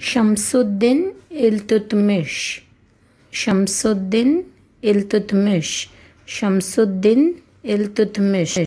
شمس الدين التتمش. شمس الدين التتمش. شمس الدين التتمش.